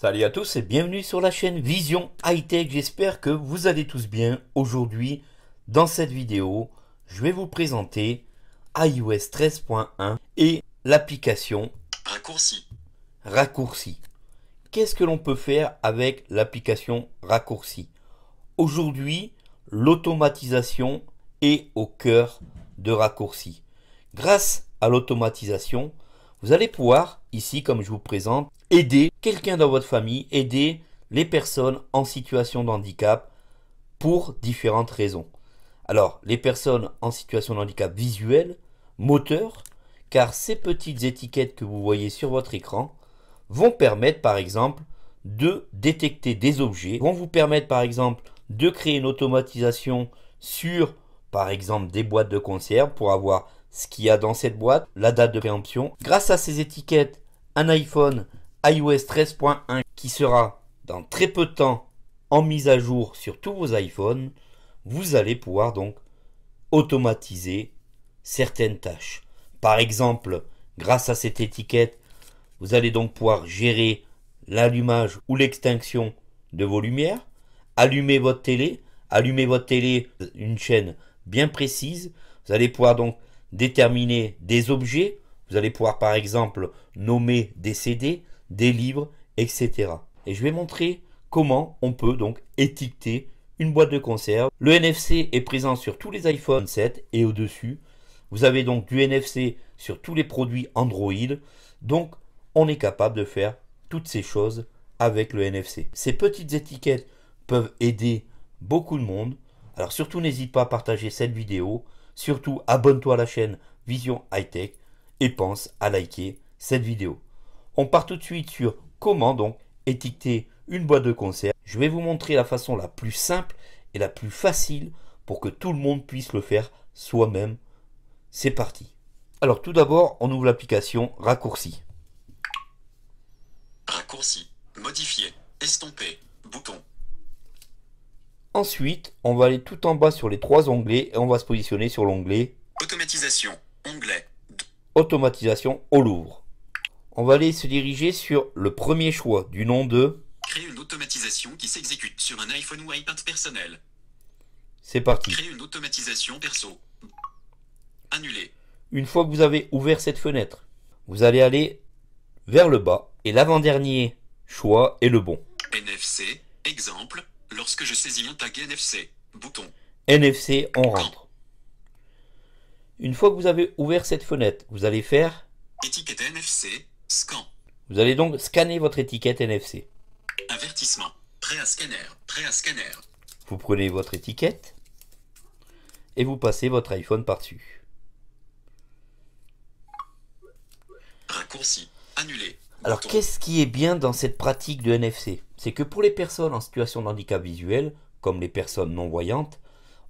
Salut à tous et bienvenue sur la chaîne Vision High Tech. J'espère que vous allez tous bien. Aujourd'hui, dans cette vidéo, je vais vous présenter iOS 13.1 et l'application Raccourci. Raccourci. Qu'est-ce que l'on peut faire avec l'application Raccourci? Aujourd'hui, l'automatisation est au cœur de Raccourci. Grâce à l'automatisation, vous allez pouvoir, ici comme je vous présente, aider quelqu'un dans votre famille, aider les personnes en situation de handicap pour différentes raisons. Alors, les personnes en situation de handicap visuel, moteur, car ces petites étiquettes que vous voyez sur votre écran vont permettre par exemple de détecter des objets, vont vous permettre par exemple de créer une automatisation sur par exemple des boîtes de conserve pour avoir ce qu'il y a dans cette boîte, la date de préemption. Grâce à ces étiquettes, un iPhone iOS 13.1 qui sera dans très peu de temps en mise à jour sur tous vos iPhones, vous allez pouvoir donc automatiser certaines tâches. Par exemple, grâce à cette étiquette, vous allez donc pouvoir gérer l'allumage ou l'extinction de vos lumières, allumer votre télé, allumer votre télé, une chaîne bien précise. Vous allez pouvoir donc déterminer des objets. Vous allez pouvoir par exemple nommer des CD, des livres, etc. Et je vais montrer comment on peut donc étiqueter une boîte de conserve. Le NFC est présent sur tous les iPhone 7 et au-dessus. Vous avez donc du NFC sur tous les produits Android. Donc on est capable de faire toutes ces choses avec le NFC. Ces petites étiquettes peuvent aider beaucoup de monde. Alors surtout n'hésite pas à partager cette vidéo. Surtout abonne-toi à la chaîne Vision High Tech et pense à liker cette vidéo. On part tout de suite sur comment donc étiqueter une boîte de conserve. Je vais vous montrer la façon la plus simple et la plus facile pour que tout le monde puisse le faire soi-même. C'est parti. Alors tout d'abord, on ouvre l'application Raccourci. Raccourci. Modifier. Estomper. Bouton. Ensuite, on va aller tout en bas sur les trois onglets et on va se positionner sur l'onglet Automatisation. Onglet. Automatisation au Louvre. On va aller se diriger sur le premier choix du nom de... Créer une automatisation qui s'exécute sur un iPhone ou iPad personnel. C'est parti. Créer une automatisation perso. Annuler. Une fois que vous avez ouvert cette fenêtre, vous allez aller vers le bas et l'avant-dernier choix est le bon. NFC. Exemple. Lorsque je saisis un tag NFC. Bouton. NFC, on rentre. Une fois que vous avez ouvert cette fenêtre, vous allez faire... Étiquette NFC. Scan. Vous allez donc scanner votre étiquette NFC. Avertissement. Prêt à scanner. Prêt à scanner. Vous prenez votre étiquette et vous passez votre iPhone par-dessus. Raccourci. Annuler. Alors qu'est-ce qui est bien dans cette pratique de NFC C'est que pour les personnes en situation de handicap visuel, comme les personnes non-voyantes,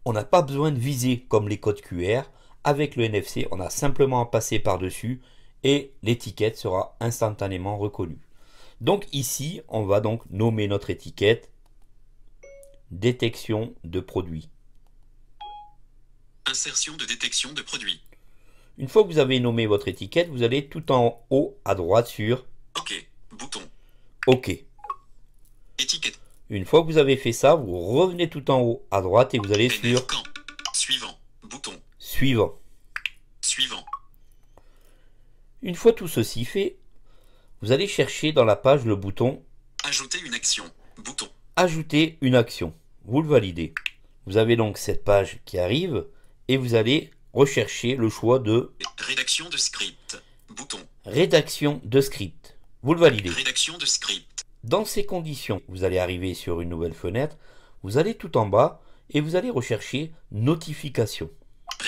on n'a pas besoin de viser comme les codes QR. Avec le NFC, on a simplement à passer par-dessus et l'étiquette sera instantanément reconnue. Donc ici, on va donc nommer notre étiquette détection de produit. Insertion de détection de produit. Une fois que vous avez nommé votre étiquette, vous allez tout en haut à droite sur OK. Bouton. OK. Étiquette. Une fois que vous avez fait ça, vous revenez tout en haut à droite et vous allez sur NF Camp. Suivant. Bouton. suivant. Suivant. Une fois tout ceci fait, vous allez chercher dans la page le bouton Ajouter une action. Bouton. Ajouter une action. Vous le validez. Vous avez donc cette page qui arrive et vous allez rechercher le choix de Rédaction de script. Bouton. rédaction de script. Vous le validez. Rédaction de script. Dans ces conditions, vous allez arriver sur une nouvelle fenêtre, vous allez tout en bas et vous allez rechercher notification.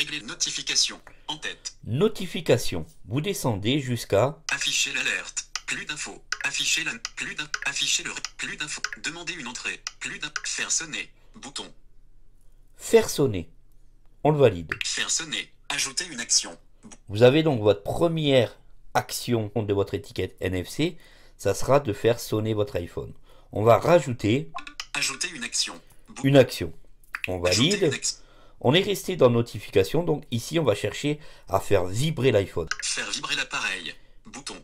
Régler notification. En tête. Notification. Vous descendez jusqu'à Afficher l'alerte. Plus d'infos. Afficher la. Plus d'un. Afficher le. Plus d'infos. Demander une entrée. Plus d'un. Faire sonner. Bouton. faire sonner. On le valide. Faire sonner. Ajouter une action. Vous avez donc votre première action de votre étiquette NFC, ça sera de faire sonner votre iPhone. On va rajouter Ajouter une action. Bou- une action. On valide. On est resté dans notification, donc ici on va chercher à faire vibrer l'iPhone. Faire vibrer l'appareil. Bouton.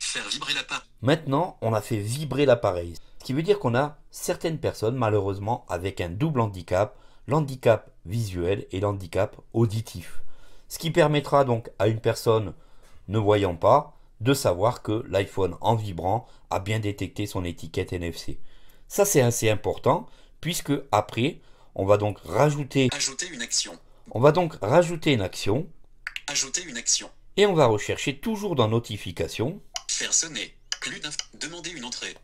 Faire vibrer l'appareil. Maintenant, on a fait vibrer l'appareil. Ce qui veut dire qu'on a certaines personnes, malheureusement, avec un double handicap, l'handicap visuel et l'handicap auditif. Ce qui permettra donc à une personne ne voyant pas de savoir que l'iPhone en vibrant a bien détecté son étiquette NFC. Ça c'est assez important puisque après on va donc rajouter Ajouter une action. on va donc rajouter une action Ajouter une action. et on va rechercher toujours dans notification. Faire sonner. Demander une entrée.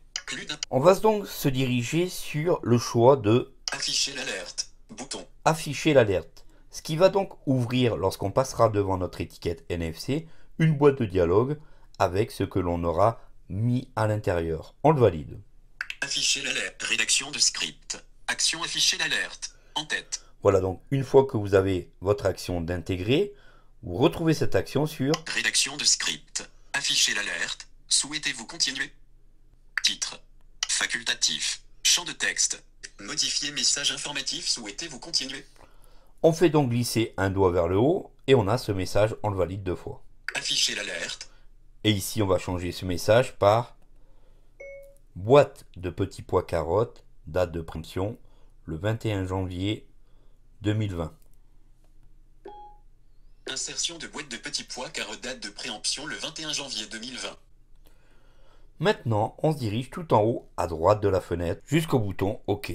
On va donc se diriger sur le choix de Afficher l'alerte. Bouton. afficher l'alerte. Ce qui va donc ouvrir lorsqu'on passera devant notre étiquette NFC une boîte de dialogue avec ce que l'on aura mis à l'intérieur. On le valide. Afficher l'alerte. Rédaction de script. Action afficher l'alerte. En tête. Voilà donc une fois que vous avez votre action d'intégrer, vous retrouvez cette action sur Rédaction de script. Afficher l'alerte. Souhaitez-vous continuer? Titre. Facultatif. Champ de texte. Modifier message informatif. Souhaitez-vous continuer? On fait donc glisser un doigt vers le haut et on a ce message, on le valide deux fois. Afficher l'alerte. Et ici on va changer ce message par boîte de petits pois carottes, date de préemption le 21 janvier 2020. Insertion de boîte de petits pois car date de préemption le 21 janvier 2020. Maintenant, on se dirige tout en haut à droite de la fenêtre jusqu'au bouton OK.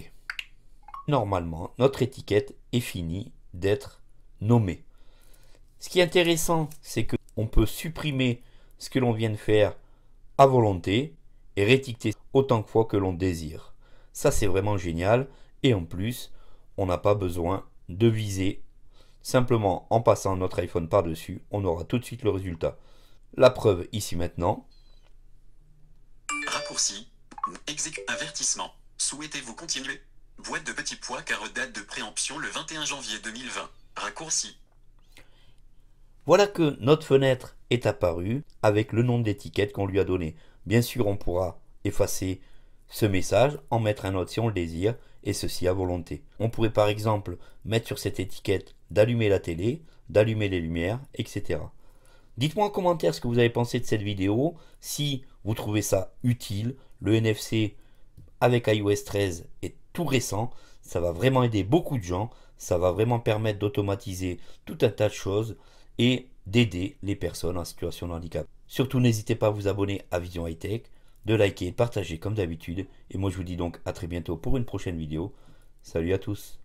Normalement, notre étiquette est finie d'être nommée. Ce qui est intéressant, c'est que on peut supprimer ce que l'on vient de faire à volonté et réétiqueter autant de fois que l'on désire. Ça, c'est vraiment génial. Et en plus, on n'a pas besoin de viser. Simplement, en passant notre iPhone par-dessus, on aura tout de suite le résultat. La preuve ici maintenant. Raccourci. Exécute. Avertissement. Souhaitez-vous continuer? Boîte de petits pois car date de préemption le 21 janvier 2020. Raccourci. Voilà que notre fenêtre est apparue avec le nom d'étiquette qu'on lui a donné. Bien sûr, on pourra effacer ce message, en mettre un autre si on le désire, et ceci à volonté. On pourrait par exemple mettre sur cette étiquette d'allumer la télé, d'allumer les lumières, etc. Dites-moi en commentaire ce que vous avez pensé de cette vidéo, si vous trouvez ça utile. Le NFC avec iOS 13 est tout récent, ça va vraiment aider beaucoup de gens, ça va vraiment permettre d'automatiser tout un tas de choses et d'aider les personnes en situation de handicap. Surtout n'hésitez pas à vous abonner à Vision High Tech, de liker, de partager comme d'habitude, et moi je vous dis donc à très bientôt pour une prochaine vidéo. Salut à tous